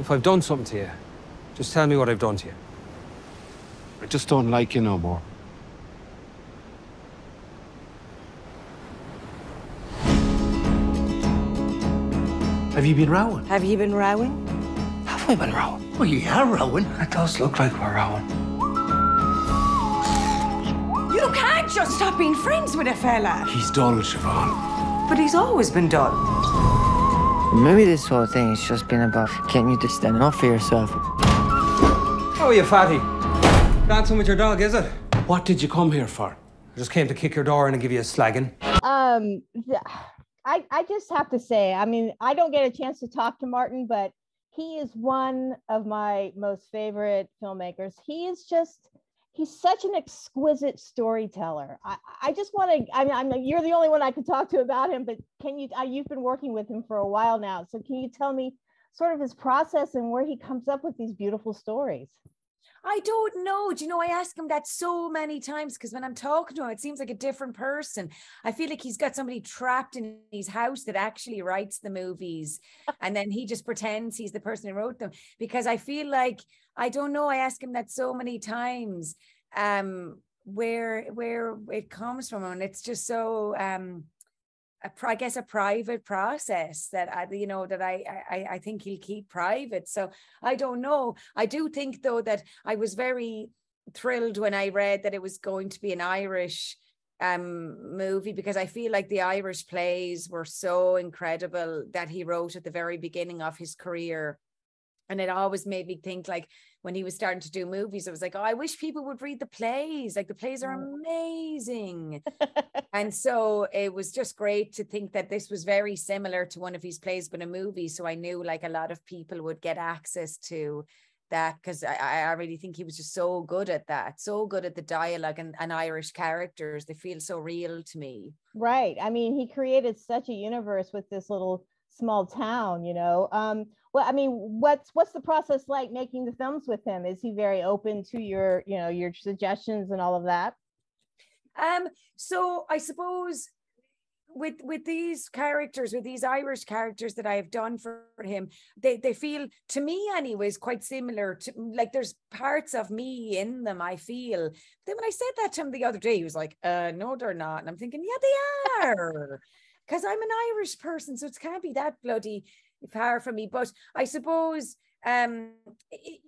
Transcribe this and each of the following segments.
if I've done something to you, just tell me what I've done to you. I just don't like you no more. Have you been rowing? Have you been rowing? Have we been rowing? Well, you are rowing. It does look like we're rowing. You can't just stop being friends with a fella. He's dull, Siobhan. But he's always been dull. Maybe this whole thing has just been about getting you to stand up for yourself. How are you, fatty? Dancing with your dog, is it? What did you come here for? I just came to kick your door in and give you a slagging. Um, I I just have to say, I mean, I don't get a chance to talk to Martin, but he is one of my most favorite filmmakers. He is just he's such an exquisite storyteller. I, I just want to. I mean, I'm, you're the only one I could talk to about him. But can you? Uh, you've been working with him for a while now, so can you tell me sort of his process and where he comes up with these beautiful stories? I don't know. Do you know, I ask him that so many times because when I'm talking to him, it seems like a different person. I feel like he's got somebody trapped in his house that actually writes the movies. and then he just pretends he's the person who wrote them. Because I feel like, I don't know, I ask him that so many times. Um, where where it comes from and it's just so um a, I guess a private process that I, you know, that I, I, I think he'll keep private. So I don't know. I do think though that I was very thrilled when I read that it was going to be an Irish um movie because I feel like the Irish plays were so incredible that he wrote at the very beginning of his career. And it always made me think like when he was starting to do movies, I was like, oh, I wish people would read the plays. Like the plays are mm. amazing. and so it was just great to think that this was very similar to one of his plays, but a movie. So I knew like a lot of people would get access to that because I, I really think he was just so good at that, so good at the dialogue and, and Irish characters. They feel so real to me. Right. I mean, he created such a universe with this little small town, you know. Um, well, I mean, what's what's the process like making the films with him? Is he very open to your, you know, your suggestions and all of that? Um, so I suppose with with these characters, with these Irish characters that I have done for him, they they feel to me anyways quite similar to like there's parts of me in them. I feel. Then when I said that to him the other day, he was like, uh, "No, they're not," and I'm thinking, "Yeah, they are." Because I'm an Irish person, so it can't be that bloody far from me. But I suppose um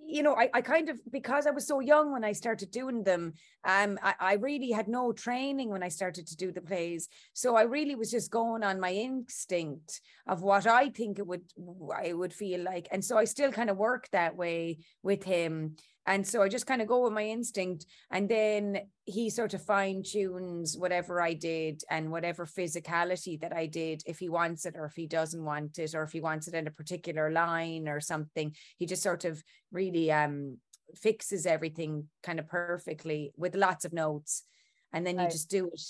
you know I, I kind of because i was so young when i started doing them um I, I really had no training when i started to do the plays. So i really was just going on my instinct of what i think it would i would feel like. And so i still kind of work that way with him and so I just kind of go with my instinct. And then he sort of fine tunes whatever I did and whatever physicality that I did, if he wants it or if he doesn't want it, or if he wants it in a particular line or something. He just sort of really um fixes everything kind of perfectly with lots of notes. And then you just do it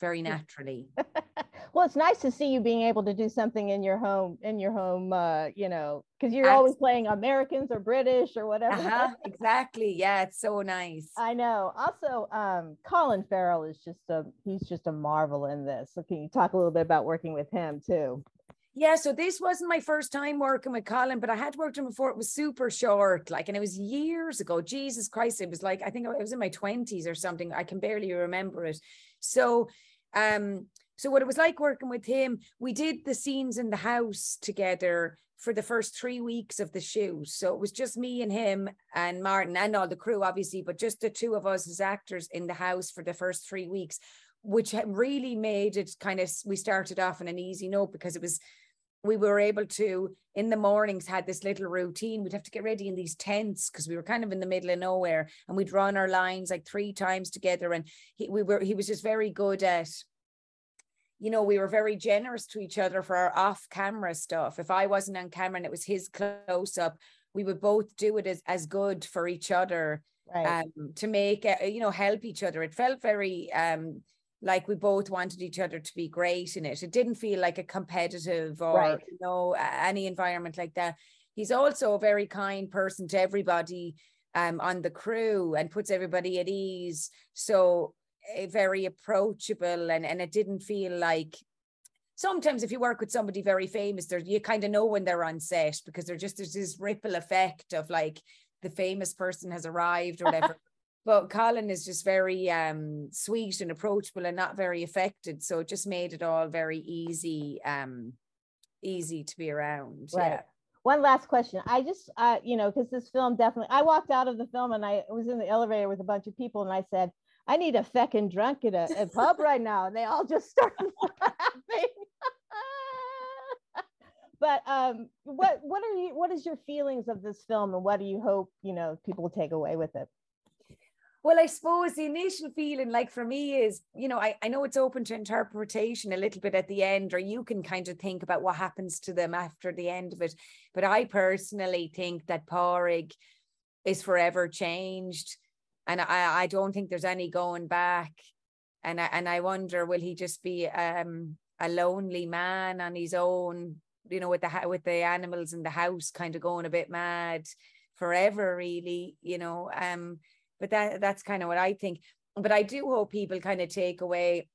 very naturally. well, it's nice to see you being able to do something in your home, in your home, uh, you know, because you're always playing Americans or British or whatever. Uh-huh, exactly. Yeah, it's so nice. I know. Also, um, Colin Farrell is just a he's just a marvel in this. So can you talk a little bit about working with him too? Yeah, so this wasn't my first time working with Colin, but I had worked with him before. It was super short, like, and it was years ago. Jesus Christ, it was like I think it was in my twenties or something. I can barely remember it. So um, so what it was like working with him, we did the scenes in the house together for the first three weeks of the shoot. So it was just me and him and Martin and all the crew, obviously, but just the two of us as actors in the house for the first three weeks, which really made it kind of we started off on an easy note because it was we were able to in the mornings had this little routine we'd have to get ready in these tents because we were kind of in the middle of nowhere and we'd run our lines like three times together and he we were he was just very good at you know we were very generous to each other for our off camera stuff if i wasn't on camera and it was his close up we would both do it as, as good for each other right. um, to make uh, you know help each other it felt very um like we both wanted each other to be great in it. It didn't feel like a competitive or right. you know any environment like that. He's also a very kind person to everybody um, on the crew and puts everybody at ease. So very approachable and and it didn't feel like sometimes if you work with somebody very famous, there you kind of know when they're on set because they're just there's this ripple effect of like the famous person has arrived or whatever. but Colin is just very um sweet and approachable and not very affected. So it just made it all very easy, um, easy to be around. Right. Yeah. One last question. I just, uh, you know, because this film definitely, I walked out of the film and I was in the elevator with a bunch of people and I said, I need a feckin' drunk at a, a pub right now. And they all just start laughing. but um, what what are you what is your feelings of this film and what do you hope you know people take away with it? Well, I suppose the initial feeling, like for me, is you know, I, I know it's open to interpretation a little bit at the end, or you can kind of think about what happens to them after the end of it. But I personally think that Pádraig is forever changed. And I, I don't think there's any going back. And I and I wonder, will he just be um a lonely man on his own, you know, with the with the animals in the house kind of going a bit mad forever, really, you know. Um but that that's kind of what I think. But I do hope people kind of take away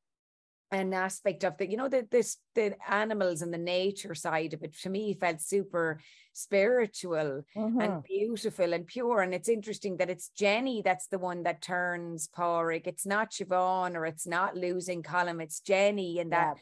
an aspect of the, you know, the this the animals and the nature side of it. To me, felt super spiritual Mhm. and beautiful and pure. And it's interesting that it's Jenny that's the one that turns Pádraig. It's not Siobhan or it's not losing Colin. It's Jenny, and that Yeah.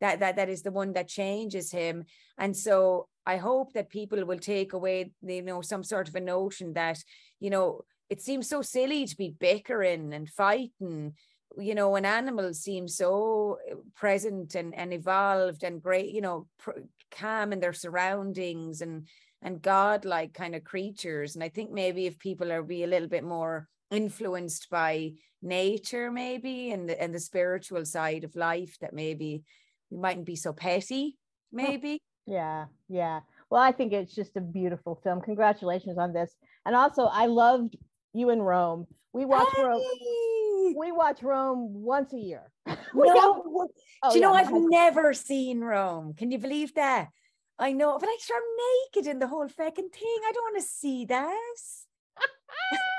that that that is the one that changes him. And so I hope that people will take away, you know, some sort of a notion that, you know, it seems so silly to be bickering and fighting, you know, when animals seem so uh, present and, and evolved and great, you know, pr- calm in their surroundings and and godlike kind of creatures. And I think maybe if people are be a little bit more influenced by nature, maybe and the and the spiritual side of life, that maybe we mightn't be so petty, maybe. Yeah, yeah. Well, I think it's just a beautiful film. Congratulations on this. And also, I loved you in Rome. We watch Rome. We watch Rome once a year. No, oh, Do you know yeah, I've my- never seen Rome? Can you believe that? I know, but I start naked in the whole fucking thing. I don't want to see that.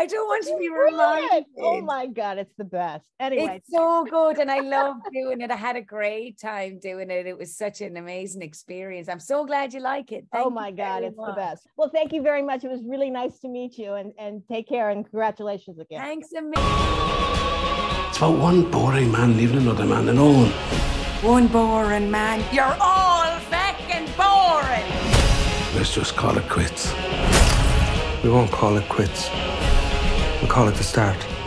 I don't want to be reminded. Oh my God, it's the best. Anyway, It's so good, and I love doing it. I had a great time doing it. It was such an amazing experience. I'm so glad you like it. Oh thank oh my God, very it's the best. Well, thank you very much. It was really nice to meet you and, and take care and congratulations again. Thanks a million. It's about one boring man leaving another man alone. One boring man. You're all fucking boring. Let's just call it quits. We won't call it quits. We'll call it the start.